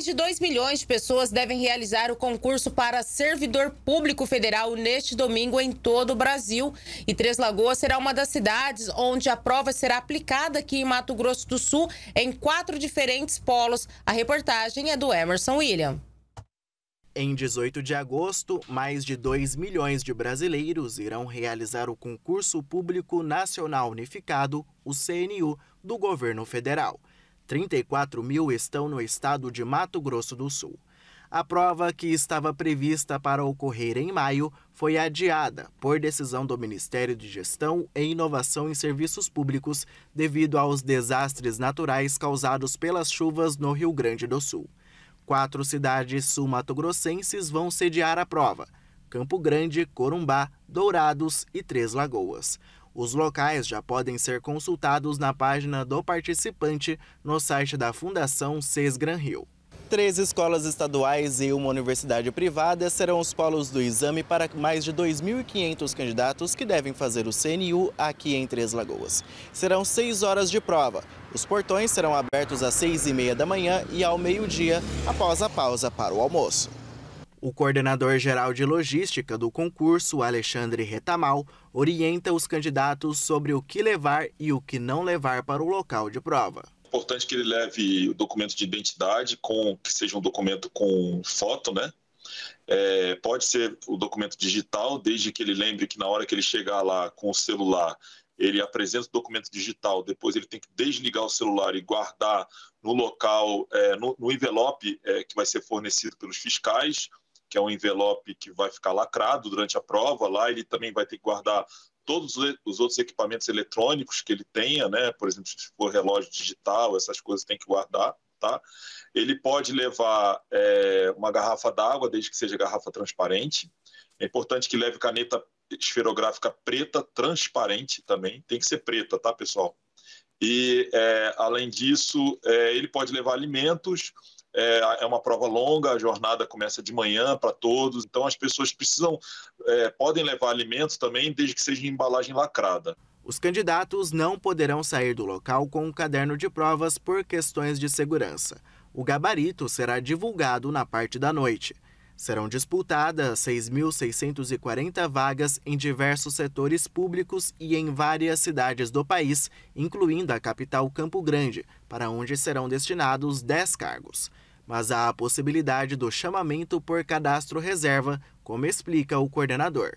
Mais de 2 milhões de pessoas devem realizar o concurso para servidor público federal neste domingo em todo o Brasil. E Três Lagoas será uma das cidades onde a prova será aplicada aqui em Mato Grosso do Sul em quatro diferentes polos. A reportagem é do Emerson William. Em 18 de agosto, mais de 2 milhões de brasileiros irão realizar o Concurso Público Nacional Unificado, o CNU, do governo federal. 34 mil estão no estado de Mato Grosso do Sul. A prova, que estava prevista para ocorrer em maio, foi adiada por decisão do Ministério de Gestão e Inovação em Serviços Públicos devido aos desastres naturais causados pelas chuvas no Rio Grande do Sul. Quatro cidades sul-mato-grossenses vão sediar a prova: Campo Grande, Corumbá, Dourados e Três Lagoas. Os locais já podem ser consultados na página do participante no site da Fundação Sesgran Rio. Três escolas estaduais e uma universidade privada serão os polos do exame para mais de 2.500 candidatos que devem fazer o CNU aqui em Três Lagoas. Serão seis horas de prova. Os portões serão abertos às seis e meia da manhã e ao meio-dia, após a pausa para o almoço. O coordenador geral de logística do concurso, Alexandre Retamal, orienta os candidatos sobre o que levar e o que não levar para o local de prova. É importante que ele leve o documento de identidade, com que seja um documento com foto, né? É, pode ser o documento digital, desde que ele lembre que na hora que ele chegar lá com o celular, ele apresenta o documento digital, depois ele tem que desligar o celular e guardar no local, é, no, no, envelope é, que vai ser fornecido pelos fiscais, que é um envelope que vai ficar lacrado durante a prova. Lá ele também vai ter que guardar todos os outros equipamentos eletrônicos que ele tenha, né? Por exemplo, se for relógio digital, essas coisas tem que guardar, tá? Ele pode levar é, uma garrafa d'água, desde que seja garrafa transparente. É importante que leve caneta esferográfica preta, transparente também. Tem que ser preta, tá, pessoal? E, é, além disso, é, ele pode levar alimentos, é, é, uma prova longa, a jornada começa de manhã para todos, então as pessoas precisam, é, podem levar alimentos também, desde que seja em embalagem lacrada. Os candidatos não poderão sair do local com um caderno de provas por questões de segurança. O gabarito será divulgado na parte da noite. Serão disputadas 6.640 vagas em diversos setores públicos e em várias cidades do país, incluindo a capital Campo Grande, para onde serão destinados 10 cargos mas há a possibilidade do chamamento por cadastro reserva, como explica o coordenador.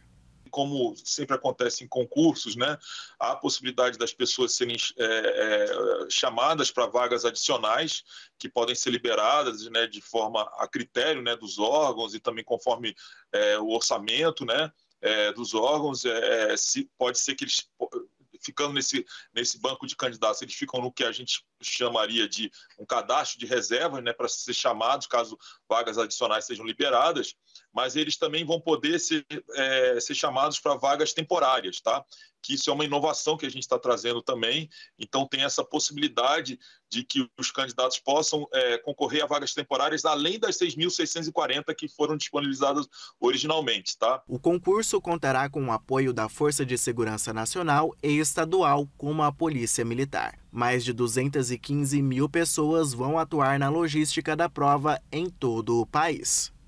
Como sempre acontece em concursos, né, há a possibilidade das pessoas serem é, é, chamadas para vagas adicionais que podem ser liberadas né, de forma a critério né, dos órgãos e também conforme é, o orçamento né, é, dos órgãos. É, é, se, pode ser que eles ficando nesse, nesse banco de candidatos, eles ficam no que a gente chamaria de um cadastro de reservas, né, para ser chamados caso vagas adicionais sejam liberadas, mas eles também vão poder ser, é, ser chamados para vagas temporárias, tá? Que isso é uma inovação que a gente está trazendo também. Então tem essa possibilidade de que os candidatos possam é, concorrer a vagas temporárias além das 6.640 que foram disponibilizadas originalmente, tá? O concurso contará com o apoio da Força de Segurança Nacional e estadual, como a Polícia Militar. Mais de 215 mil pessoas vão atuar na logística da prova em todo o país.